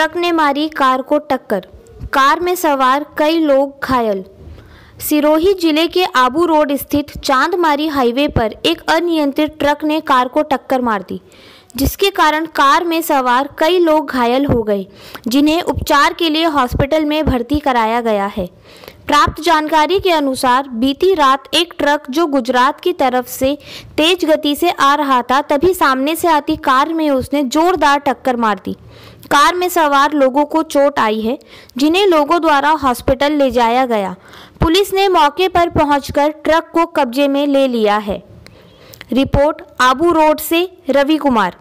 Truck ने मारी car को टक्कर। कार में सवार कई लोग घायल। सिरोही ज़िले के आबू रोड स्थित चांदमारी हाईवे पर एक अनियंत्रित ट्रक ने कार को टक्कर मार दी। जिसके कारण कार में सवार कई लोग घायल हो गए, जिन्हें उपचार के लिए हॉस्पिटल में भर्ती कराया गया है। प्राप्त जानकारी के अनुसार, बीती रात एक ट्रक जो गुजरात की तरफ़ से तेज गति से आ रहा था, तभी सामने से आती कार में उसने जोरदार टक्कर मार दी। कार में सवार लोगों को चोट आई है, जिन्हें लोगों द्वारा हॉस्पिटल ले जाया गया। पुलिस ने मौके पर पहुंचकर ट्रक को कब्जे में ले लिया है। रिपोर्ट आबू रोड से रवि कुमार।